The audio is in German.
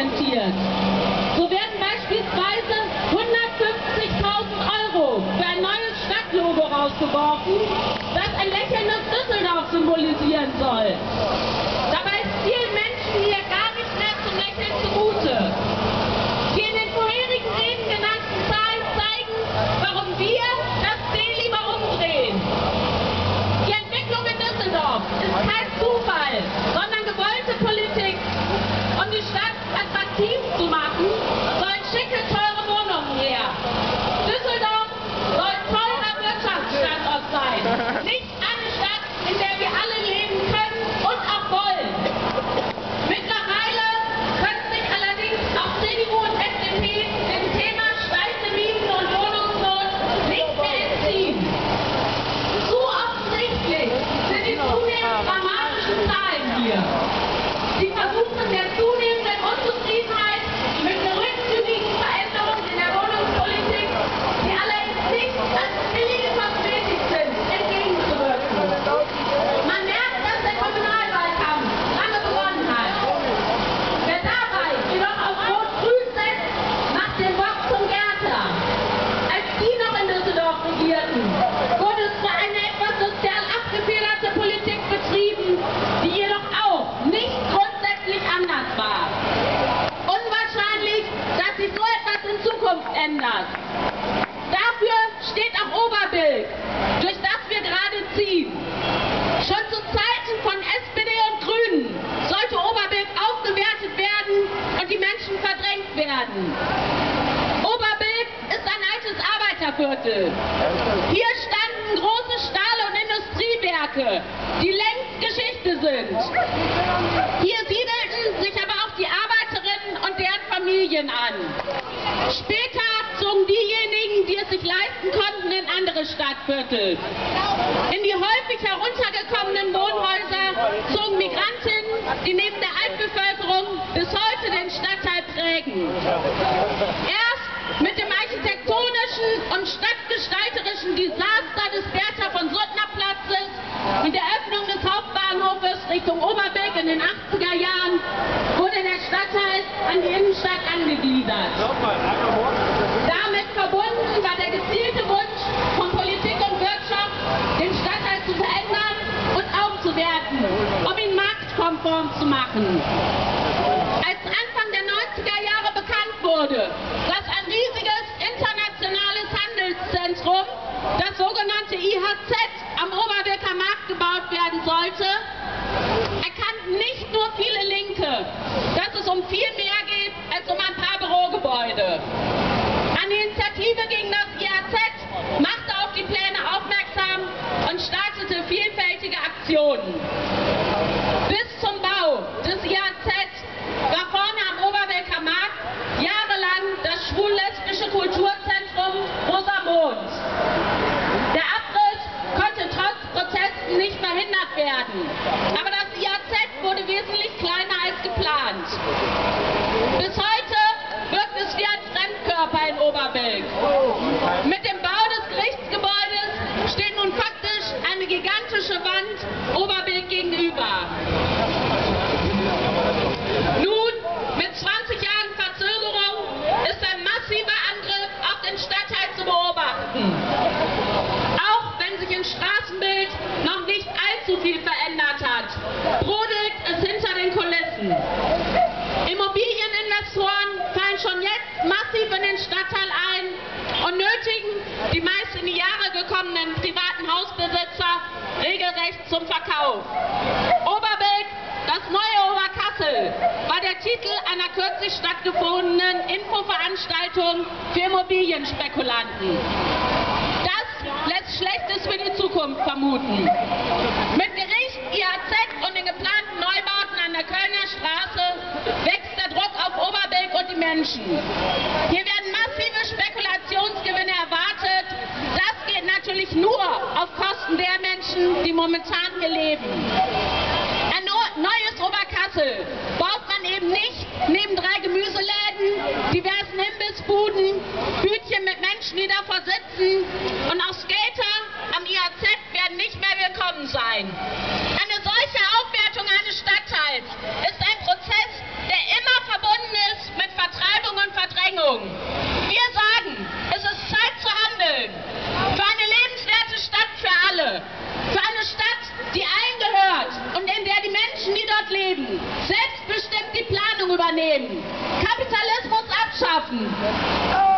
orientiert. So werden beispielsweise 150.000 Euro für ein neues Stadtlogo rausgeworfen, das ein lächelndes Düsseldorf symbolisieren soll. Dabei ist vielen Menschen hier gar nicht mehr zum Lächeln zugute. Die in den vorherigen Reden genannten Zahlen zeigen, warum wir das C lieber umdrehen. Die Entwicklung in Düsseldorf ist kein Zufall, sondern gewollte Politik. Um die Stadt attraktiv zu machen, sollen schicke, teure Wohnungen her. Düsseldorf soll ein teurer Wirtschaftsstandort sein. Nicht eine Stadt, in der wir alle leben können und auch wollen. Mittlerweile können sich allerdings auch CDU und FDP dem Thema steigende Mieten und Wohnungsnot nicht mehr entziehen. Zu offensichtlich sind die zunehmend dramatischen Zahlen hier. Sie versuchen der zunehmenden Unzufriedenheit mit geringfügigen Veränderungen in der Wohnungspolitik, die allerdings nicht als billige Kosmetik sind, entgegenzuwirken. Man merkt, dass der Kommunalwahlkampf lange begonnen hat. Wer dabei jedoch auf Rot-Grün setzt, macht den Bock zum Gärtner. Als die noch in Düsseldorf regierten, wurde zwar eine etwas sozial abgefederte Politik betrieben, die jedoch auch nicht grundsätzlich anders war. Unwahrscheinlich, dass sich so etwas in Zukunft ändert. Dafür steht auch Oberbilk, durch das wir gerade ziehen. Schon zu Zeiten von SPD und Grünen sollte Oberbilk aufgewertet werden und die Menschen verdrängt werden. Oberbilk ist ein altes Arbeiterviertel. Hier standen große Stahl- und Industriewerke, die längst Geschichte sind. Hier siedelten sich aber auch die Arbeiterinnen und deren Familien an. Später zogen diejenigen, die es sich leisten konnten, in andere Stadtviertel. In die häufig heruntergekommenen Wohnhäuser zogen Migrantinnen, die neben der Altbevölkerung bis heute den Stadtteil prägen. Erst mit dem architektonischen und stadtgestalterischen Desaster des Bertha von Suttner Platzes und der Öffnung des Hauptbahnhofes Richtung Oberbeck in den 80er Jahren wurde der Stadtteil an die Innenstadt angegliedert. Damit verbunden war der gezielte Wunsch von Politik und Wirtschaft, den Stadtteil zu verändern und aufzuwerten, um ihn marktkonform zu machen. Als Anfang der 90er Jahre bekannt wurde, dass ein riesiges internationales Handelszentrum, das sogenannte IHZ, am Oberwirker Markt gebaut werden sollte, erkannten nicht nur viele Linke, dass es um viel mehr geht als um ein paar Bürogebäude. An die Initiative gegen das IHZ machte auf die Pläne aufmerksam und startete vielfältige Aktionen. Bis zum Bau des IHZ war vorne am Oberwelker Markt jahrelang das schwul-lesbische Kulturzentrum Rosamond. Der Abriss konnte trotz Protesten nicht verhindert werden. Aber das IAZ wurde wesentlich kleiner als geplant. Bis heute wirkt es wie ein Fremdkörper in Oberbilk. Mit dem Bau des Gerichtsgebäudes steht nun faktisch eine gigantische Wand Oberbilk gegenüber. Nun, mit 20 Jahren Verzögerung, ist ein massiver Angriff auf den Stadtteil zu beobachten. Auch wenn sich im Straßenbild noch nicht allzu viel verändert hat, brodelt es hinter den Kulissen. Immobilieninvestoren fallen schon jetzt massiv in den Stadtteil ein und nötigen die meist in die Jahre gekommenen privaten Hausbesitzer regelrecht zum Verkauf. Oberbilk, das neue Oberkassel, war der Titel einer kürzlich stattgefundenen Infoveranstaltung für Immobilienspekulanten. Das lässt Schlechtes für die Zukunft vermuten. Mit Gericht, IAZ und den geplanten Neubauten an der Kölner Straße wächst der Druck auf Oberbilk und die Menschen. Hier werden massive Spekulationsgewinne erwartet. Das geht natürlich nur auf Kosten der Menschen, die momentan hier leben. Ein neues Oberkassel baut man eben nicht neben drei Gemüseläden, diversen Imbissbuden, Bütchen mit Menschen, die davor sitzen und auch Skater am IAZ werden nicht mehr willkommen sein. Ein Prozess, der immer verbunden ist dort leben, selbstbestimmt die Planung übernehmen, Kapitalismus abschaffen.